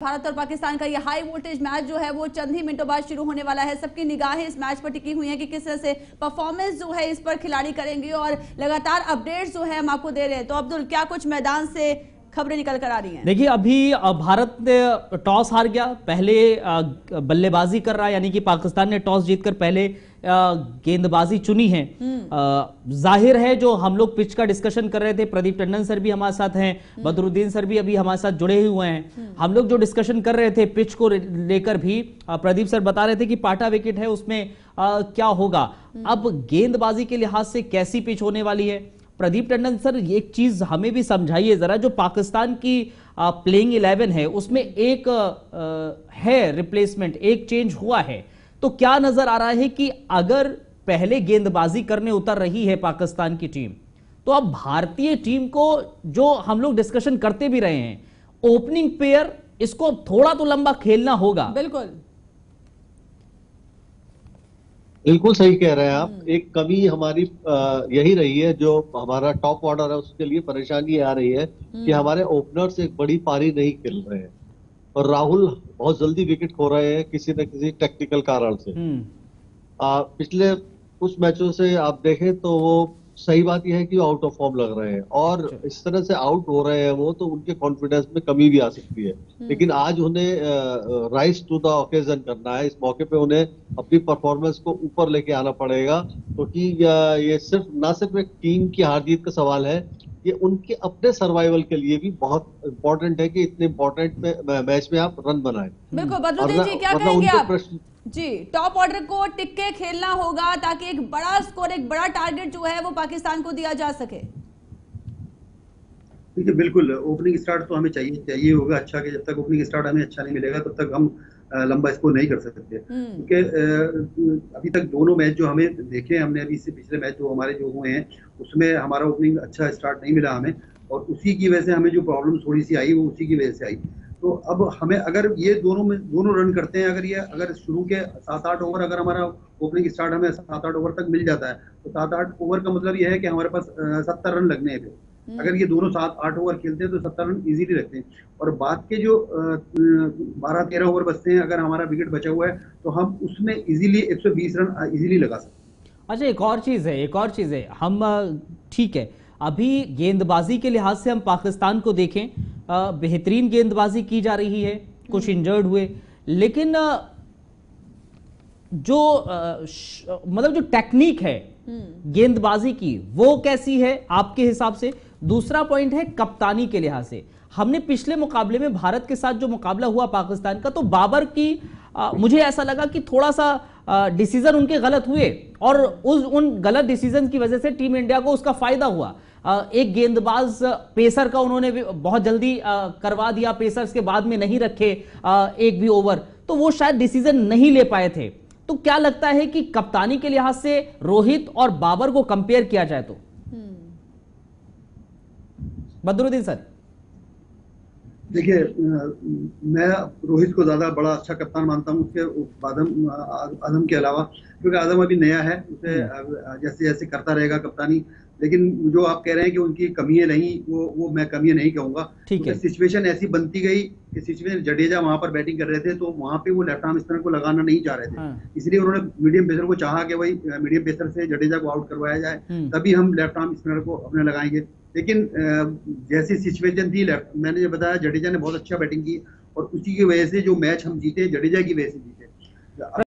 भारत और पाकिस्तान का ये हाई वोल्टेज मैच जो है वो चंद ही मिनटों बाद शुरू होने वाला है। सबकी निगाहें इस मैच पर टिकी हुई हैं कि किस तरह से परफॉर्मेंस जो है इस पर खिलाड़ी करेंगे और लगातार अपडेट्स जो है हम आपको दे रहे हैं। तो अब्दुल, क्या कुछ मैदान से खबरें निकल कर आ रही हैं। देखिए अभी भारत ने टॉस हार गया। पहले बल्लेबाजी कर रहा है यानी कि पाकिस्तान ने टॉस जीतकर पहले गेंदबाजी चुनी है। हम्म। ज़ाहिर है जो हम लोग पिच का डिस्कशन कर रहे थे प्रदीप टंडन सर भी हमारे साथ हैं हम्म। बदरुद्दीन सर भी अभी हमारे साथ जुड़े हुए हैं। हम्म। हम लोग जो डिस्कशन कर रहे थे पिच को लेकर भी प्रदीप सर बता रहे थे कि पाटा विकेट है उसमें आ, क्या होगा? अब गेंदबाजी के लिहाज से कैसी पिच होने वाली है? प्रदीप टंडन, सर, एक चीज़ हमें भी समझाइए जरा, जो पाकिस्तान की प्लेइंग इलेवन है, उसमें एक है रिप्लेसमेंट एक चेंज हुआ है। तो क्या नज़र आ रहा है कि अगर पहले गेंदबाजी करने उतर रही है पाकिस्तान की टीम तो अब भारतीय टीम को जो हम लोग डिस्कशन करते भी रहे हैं ओपनिंग पेयर इसको थोड़ा तो लंबा खेलना होगा। बिल्कुल। बिल्कुल सही कह रहे हैं आप हम्म। एक कमी हमारी यही रही है जो हमारा टॉप ऑर्डर है उसके लिए परेशानी आ रही है कि हम्म। हमारे ओपनर्स एक बड़ी पारी नहीं खेल रहे हैं और राहुल बहुत जल्दी विकेट खो रहे हैं किसी न किसी टेक्निकल कारण से हम्म। आ, पिछले कुछ मैचों से आप देखें तो वो सही बात यह है कि वो आउट ऑफ़ फॉर्म लग रहे हैं। और अच्छा। इस तरह से आउट हो रहे हैं वो तो उनके कॉन्फिडेंस में कमी भी आ सकती है। हम्म। लेकिन आज उन्हें राइस टू द ओकेजन करना है। इस मौके पे उन्हें अपनी परफॉर्मेंस को ऊपर लेके आना पड़ेगा। क्योंकि तो ये सिर्फ़ ना सिर्फ़ एक टीम की हार जीत का सवाल है ये उनके अपने सर्वाइवल के लिए भी बहुत इंपॉर्टेंट है कि इतने इंपॉर्टेंट मैच में आप रन बनाए। बिल्कुल बदरुद्दीन जी क्या कहेंगे आप? जी टॉप ऑर्डर को टिक के खेलना होगा ताकि एक बड़ा स्कोर एक बड़ा टारगेट जो है वो पाकिस्तान को दिया जा सके। देखिए बिल्कुल ओपनिंग स्टार्ट तो हमें चाहिए चाहिए होगा अच्छा कि जब तक ओपनिंग स्टार्ट हमें अच्छा नहीं मिलेगा तब तक हम लंबा स्कोर नहीं कर सकते। हम्म। क्योंकि अभी तक दोनों मैच जो हमें देखे हमने अभी से पिछले मैच जो हमारे जो हुए हैं उसमें हमारा ओपनिंग अच्छा स्टार्ट नहीं मिला हमें और उसी की वजह से हमें जो प्रॉब्लम थोड़ी सी आई वो उसी की वजह से आई। तो अब हमें अगर ये दोनों में दोनों रन करते हैं अगर ये अगर शुरू के सात आठ ओवर अगर हमारा ओपनिंग स्टार्ट हमें सात आठ ओवर तक मिल जाता है तो सात आठ ओवर का मतलब ये है कि हमारे पास सत्तर रन लगने हैं हम्म। अगर ये दोनों सात आठ ओवर खेलते हैं तो सत्तर रन इजीली रखते हैं। और बात के जो बारह तेरह ओवर बचते हैं अगर हमारा विकेट बचा हुआ है तो हम उसमें इजीली 120 रन इजीली लगा सकते हैं। अच्छा एक और चीज़ है एक और चीज़ है। हम ठीक है अभी गेंदबाजी के लिहाज से हम पाकिस्तान को देखें बेहतरीन गेंदबाजी की जा रही है कुछ इंजर्ड हम्म। हुए लेकिन जो मतलब जो टेक्निक है हम्म। गेंदबाजी की वो कैसी है आपके हिसाब से दूसरा पॉइंट है कप्तानी के लिहाज से हमने पिछले मुकाबले में भारत के साथ जो मुकाबला हुआ पाकिस्तान का तो बाबर की आ, मुझे ऐसा लगा कि थोड़ा सा डिसीज़न उनके गलत हुए और उस उन गलत डिसीज़न की वजह से टीम इंडिया को उसका फ़ायदा हुआ एक गेंदबाज पेसर का उन्होंने बहुत जल्दी करवा दिया। पेसर्स के बाद में नहीं रखे एक भी ओवर। तो वो शायद डिसीज़न नहीं ले पाए थे। तो क्या लगता है कि कप्तानी के लिहाज से रोहित और बाबर को कंपेयर किया जाए तो? बदरुद्दीन सर। देखिए मैं रोहित को ज़्यादा बड़ा अच्छा कप्तान मानता हूँ उसके आदम आदम के अलावा क्योंकि आदम अभी नया है उसे हम्म। जैसे जैसे करता रहेगा कप्तानी लेकिन जो आप कह रहे हैं कि उनकी कमियाँ नहीं वो वो मैं कमियाँ नहीं कहूँगा। ठीक है। सिचुएशन ऐसी बनती गई कि सिचुएशन जडेजा वहाँ पर बैटिंग कर रहे थे तो वहाँ पे वो लेफ़्ट आर्म स्पिनर को लगाना नहीं चाह रहे थे। हाँ। इसलिए उन्होंने मीडियम पेसर को चाहा कि भाई मीडियम पेसर से जडेजा को आउट करवाया जाए हम्म। तभी हम लेफ़्ट आर्म स्पिनर को अपने लगाएँगे। लेकिन जैसी सिचुएशन थी मैंने जो बताया जडेजा ने बहुत अच्छा बैटिंग की और उसी की वजह से जो मैच हम जीते जडेजा की वजह से जीते।